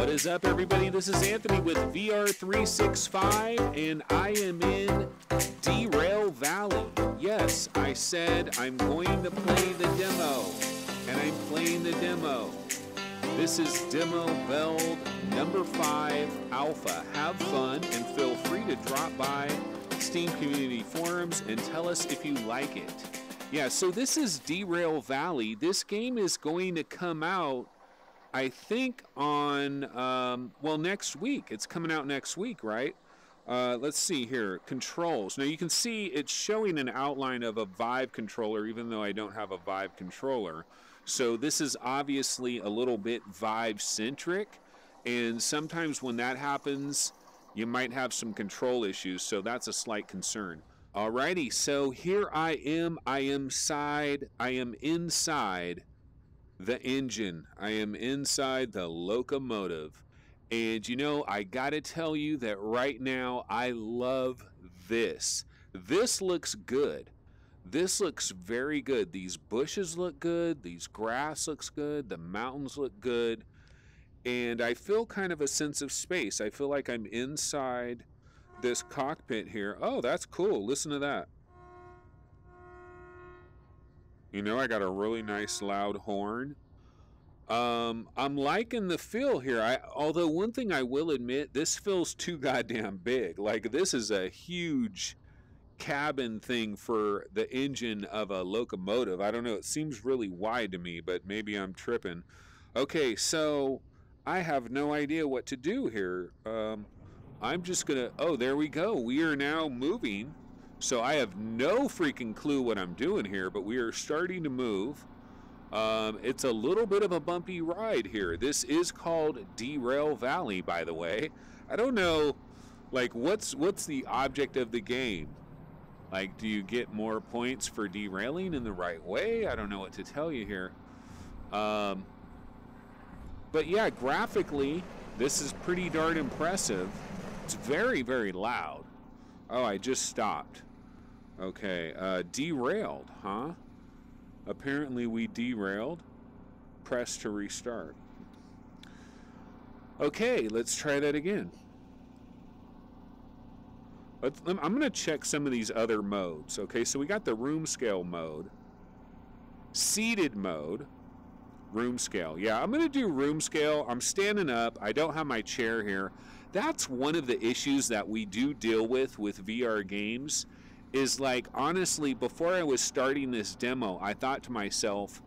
What is up, everybody? This is Anthony with VR365, and I am in Derail Valley. Yes, I said I'm going to play the demo, and I'm playing the demo. This is Demo Build number 5 Alpha. Have fun and feel free to drop by Steam Community Forums and tell us if you like it. Yeah, so this is Derail Valley. This game is going to come out I think on um, well next week. It's coming out next week, right? Uh, let's see here. Controls. Now you can see it's showing an outline of a Vive controller, even though I don't have a Vive controller. So this is obviously a little bit Vive centric, and sometimes when that happens, you might have some control issues. So that's a slight concern. Alrighty, so here I am. I am side. I am inside the engine. I am inside the locomotive. And you know, I got to tell you that right now I love this. This looks good. This looks very good. These bushes look good. These grass looks good. The mountains look good. And I feel kind of a sense of space. I feel like I'm inside this cockpit here. Oh, that's cool. Listen to that. You know, I got a really nice loud horn. Um, I'm liking the feel here. I although one thing I will admit, this feels too goddamn big. Like this is a huge cabin thing for the engine of a locomotive. I don't know. It seems really wide to me, but maybe I'm tripping. Okay, so I have no idea what to do here. Um, I'm just gonna. Oh, there we go. We are now moving. So I have no freaking clue what I'm doing here, but we are starting to move. Um, it's a little bit of a bumpy ride here. This is called Derail Valley, by the way. I don't know, like, what's what's the object of the game? Like, do you get more points for derailing in the right way? I don't know what to tell you here. Um, but yeah, graphically, this is pretty darn impressive. It's very, very loud. Oh, I just stopped. Okay, uh, derailed, huh? Apparently we derailed. Press to restart. Okay, let's try that again. Let's, I'm going to check some of these other modes. Okay, so we got the room scale mode, seated mode, room scale. Yeah, I'm going to do room scale. I'm standing up. I don't have my chair here. That's one of the issues that we do deal with with VR games is like honestly before I was starting this demo, I thought to myself,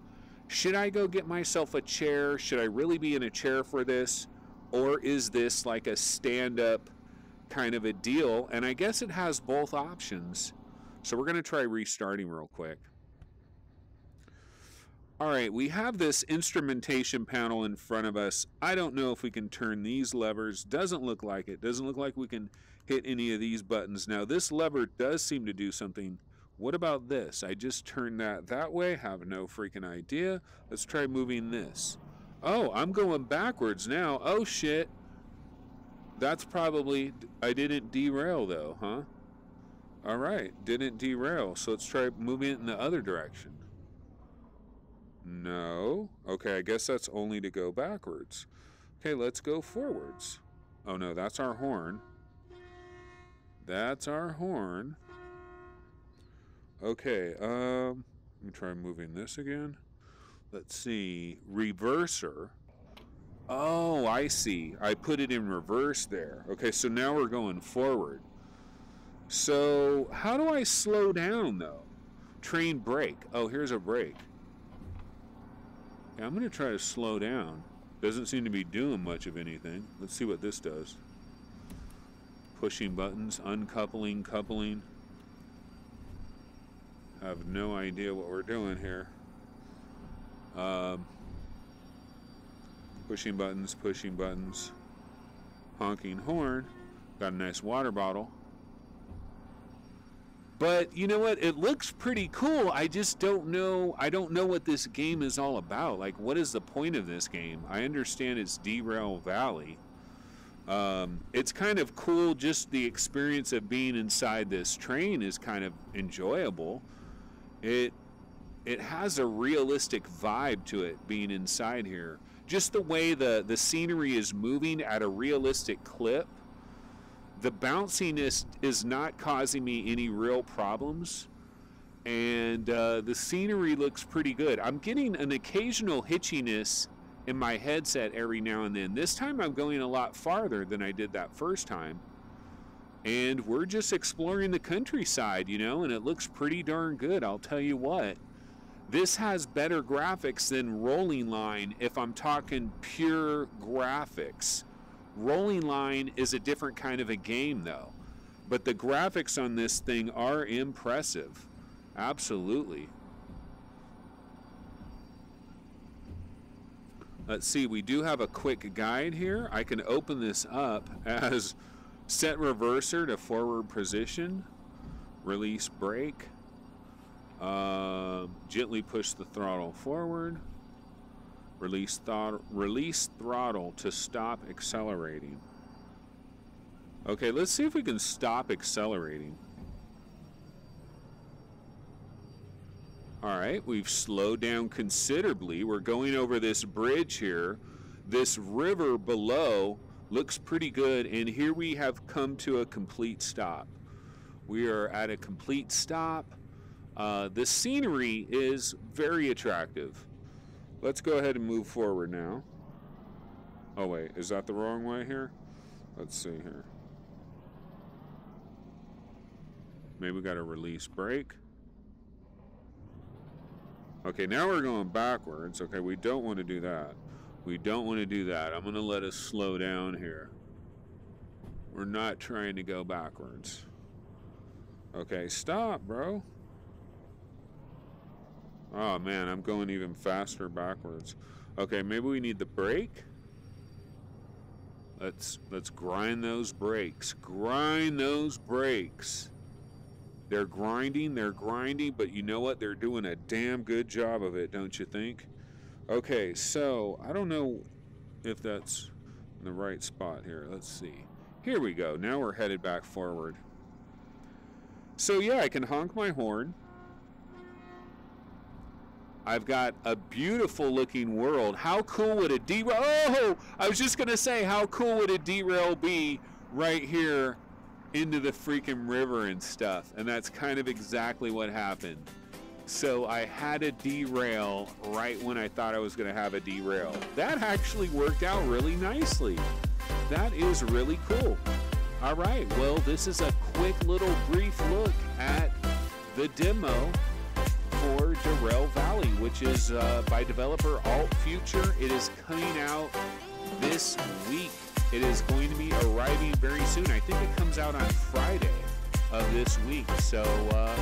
should I go get myself a chair? Should I really be in a chair for this? Or is this like a stand up kind of a deal? And I guess it has both options. So we're going to try restarting real quick. All right, we have this instrumentation panel in front of us. I don't know if we can turn these levers. Doesn't look like it. Doesn't look like we can hit any of these buttons. Now this lever does seem to do something. What about this? I just turned that that way, have no freaking idea. Let's try moving this. Oh, I'm going backwards now. Oh shit. That's probably, I didn't derail though, huh? All right, didn't derail. So let's try moving it in the other direction. No. Okay, I guess that's only to go backwards. Okay, let's go forwards. Oh no, that's our horn. That's our horn. Okay, um, let me try moving this again. Let's see, reverser. Oh, I see. I put it in reverse there. Okay, so now we're going forward. So, how do I slow down though? Train brake. Oh, here's a brake. I'm going to try to slow down. Doesn't seem to be doing much of anything. Let's see what this does pushing buttons, uncoupling, coupling. I have no idea what we're doing here. Um, pushing buttons, pushing buttons, honking horn. Got a nice water bottle. But you know what? It looks pretty cool. I just don't know. I don't know what this game is all about. Like, what is the point of this game? I understand it's Derail Valley. Um, it's kind of cool. Just the experience of being inside this train is kind of enjoyable. It it has a realistic vibe to it being inside here. just the way the, the scenery is moving at a realistic clip, the bounciness is not causing me any real problems. And uh, the scenery looks pretty good. I'm getting an occasional hitchiness in my headset every now and then. This time I'm going a lot farther than I did that first time. And we're just exploring the countryside, you know, and it looks pretty darn good, I'll tell you what. This has better graphics than Rolling Line if I'm talking pure graphics. Rolling Line is a different kind of a game, though. But the graphics on this thing are impressive. Absolutely. Let's see, we do have a quick guide here. I can open this up as set reverser to forward position, release brake, uh, gently push the throttle forward, release, th release throttle to stop accelerating. Okay, let's see if we can stop accelerating. All right, we've slowed down considerably. We're going over this bridge here. This river below looks pretty good, and here we have come to a complete stop. We are at a complete stop. Uh, the scenery is very attractive. Let's go ahead and move forward now. Oh wait, is that the wrong way here? Let's see here. Maybe we got to release brake. Okay, now we're going backwards. Okay, we don't want to do that. We don't want to do that. I'm going to let us slow down here. We're not trying to go backwards. Okay, stop, bro. Oh man, I'm going even faster backwards. Okay, maybe we need the brake. Let's let's grind those brakes. Grind those brakes. They're grinding, they're grinding, but you know what? They're doing a damn good job of it, don't you think? Okay, so I don't know if that's in the right spot here. Let's see. Here we go. Now we're headed back forward. So yeah, I can honk my horn. I've got a beautiful looking world. How cool would a derail? Oh, I was just gonna say, how cool would a derail be right here into the freaking river and stuff. And that's kind of exactly what happened. So I had a derail right when I thought I was going to have a derail. That actually worked out really nicely. That is really cool. All right, well, this is a quick little brief look at the demo for Derail Valley, which is uh, by developer Alt Future. It is coming out this week. It is going to be arriving very soon. I think it comes out on Friday of this week. So, uh,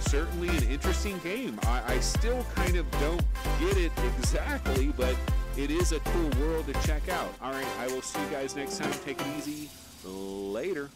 certainly an interesting game. I, I still kind of don't get it exactly, but it is a cool world to check out. All right, I will see you guys next time. Take it easy. Later.